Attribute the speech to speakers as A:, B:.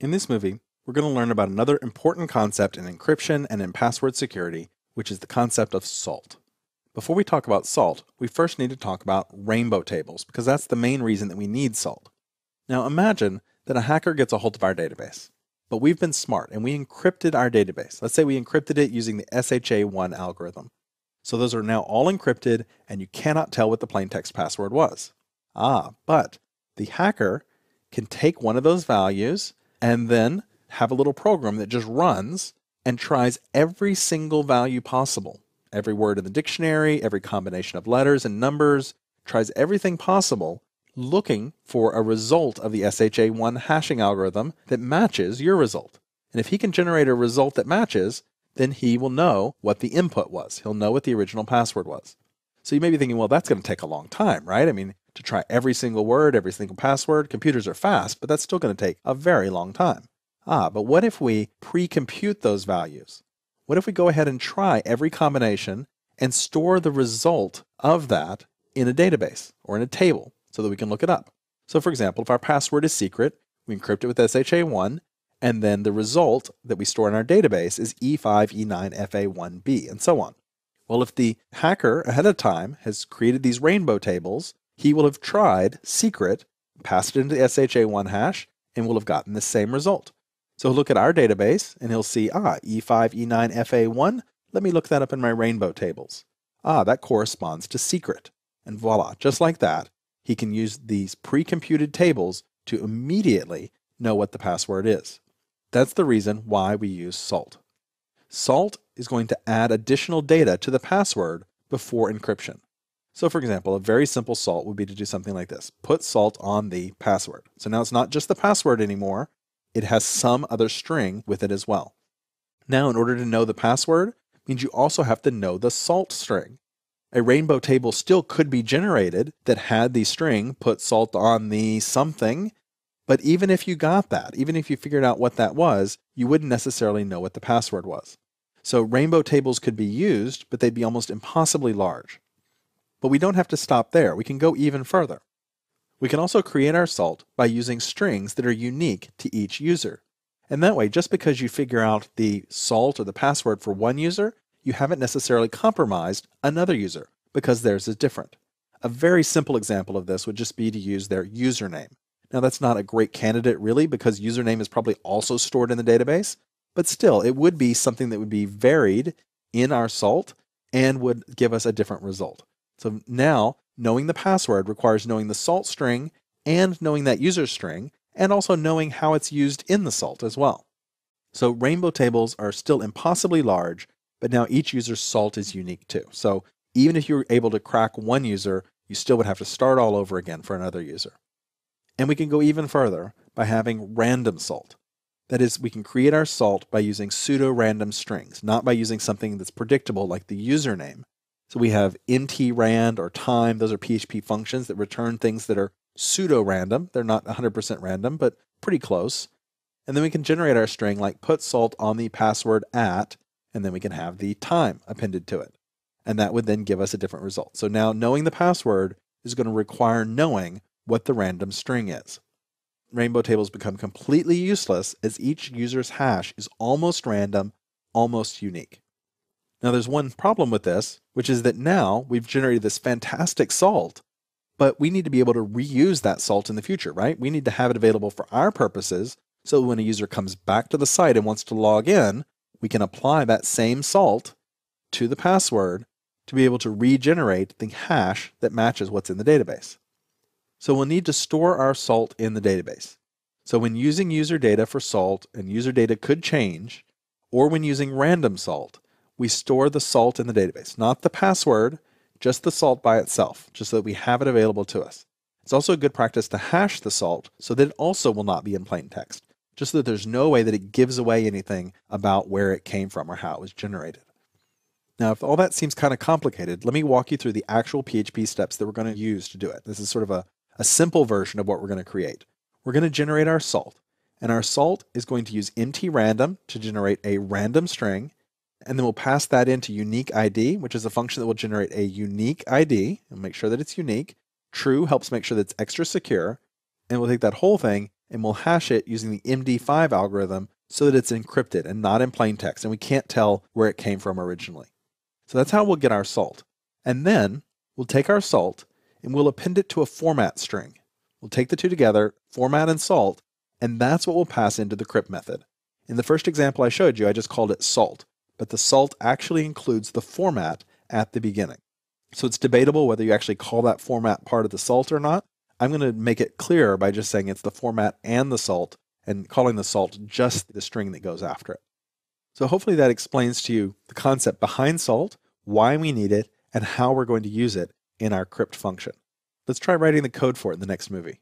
A: In this movie, we're going to learn about another important concept in encryption and in password security, which is the concept of salt. Before we talk about salt, we first need to talk about rainbow tables, because that's the main reason that we need salt. Now imagine that a hacker gets a hold of our database, but we've been smart and we encrypted our database. Let's say we encrypted it using the SHA-1 algorithm. So those are now all encrypted and you cannot tell what the plaintext password was. Ah, but the hacker can take one of those values and then have a little program that just runs and tries every single value possible. Every word in the dictionary, every combination of letters and numbers, tries everything possible looking for a result of the SHA-1 hashing algorithm that matches your result. And if he can generate a result that matches, then he will know what the input was. He'll know what the original password was. So you may be thinking, well, that's going to take a long time, right? I mean, to try every single word, every single password, computers are fast, but that's still going to take a very long time. Ah, but what if we pre-compute those values? What if we go ahead and try every combination and store the result of that in a database or in a table so that we can look it up? So for example, if our password is secret, we encrypt it with SHA-1, and then the result that we store in our database is E5, E9, FA1B, and so on. Well, if the hacker ahead of time has created these rainbow tables, he will have tried secret, passed it into the SHA1 hash, and will have gotten the same result. So look at our database and he'll see, ah, E5, E9, FA1. Let me look that up in my rainbow tables. Ah, that corresponds to secret. And voila, just like that, he can use these pre-computed tables to immediately know what the password is. That's the reason why we use salt. Salt is going to add additional data to the password before encryption. So for example, a very simple salt would be to do something like this. Put salt on the password. So now it's not just the password anymore. It has some other string with it as well. Now, in order to know the password, means you also have to know the salt string. A rainbow table still could be generated that had the string put salt on the something but even if you got that, even if you figured out what that was, you wouldn't necessarily know what the password was. So rainbow tables could be used, but they'd be almost impossibly large. But we don't have to stop there. We can go even further. We can also create our salt by using strings that are unique to each user. And that way, just because you figure out the salt or the password for one user, you haven't necessarily compromised another user because theirs is different. A very simple example of this would just be to use their username. Now, that's not a great candidate really because username is probably also stored in the database, but still, it would be something that would be varied in our salt and would give us a different result. So now, knowing the password requires knowing the salt string and knowing that user string, and also knowing how it's used in the salt as well. So rainbow tables are still impossibly large, but now each user's salt is unique too. So even if you were able to crack one user, you still would have to start all over again for another user. And we can go even further by having random salt. That is, we can create our salt by using pseudo-random strings, not by using something that's predictable like the username. So we have intrand or time, those are PHP functions that return things that are pseudo-random. They're not 100% random, but pretty close. And then we can generate our string like put salt on the password at, and then we can have the time appended to it. And that would then give us a different result. So now knowing the password is going to require knowing what the random string is. Rainbow tables become completely useless as each user's hash is almost random, almost unique. Now there's one problem with this, which is that now we've generated this fantastic salt, but we need to be able to reuse that salt in the future, right? We need to have it available for our purposes so when a user comes back to the site and wants to log in, we can apply that same salt to the password to be able to regenerate the hash that matches what's in the database. So we'll need to store our salt in the database. So when using user data for salt, and user data could change, or when using random salt, we store the salt in the database, not the password, just the salt by itself, just so that we have it available to us. It's also a good practice to hash the salt so that it also will not be in plain text, just so that there's no way that it gives away anything about where it came from or how it was generated. Now, if all that seems kind of complicated, let me walk you through the actual PHP steps that we're going to use to do it. This is sort of a a simple version of what we're going to create. We're going to generate our salt, and our salt is going to use int_random to generate a random string, and then we'll pass that into unique ID, which is a function that will generate a unique ID and make sure that it's unique. True helps make sure that it's extra secure, and we'll take that whole thing and we'll hash it using the MD5 algorithm so that it's encrypted and not in plain text, and we can't tell where it came from originally. So that's how we'll get our salt. And then we'll take our salt and we'll append it to a format string. We'll take the two together, format and salt, and that's what we'll pass into the crypt method. In the first example I showed you, I just called it salt, but the salt actually includes the format at the beginning. So it's debatable whether you actually call that format part of the salt or not. I'm going to make it clearer by just saying it's the format and the salt and calling the salt just the string that goes after it. So hopefully that explains to you the concept behind salt, why we need it, and how we're going to use it in our crypt function. Let's try writing the code for it in the next movie.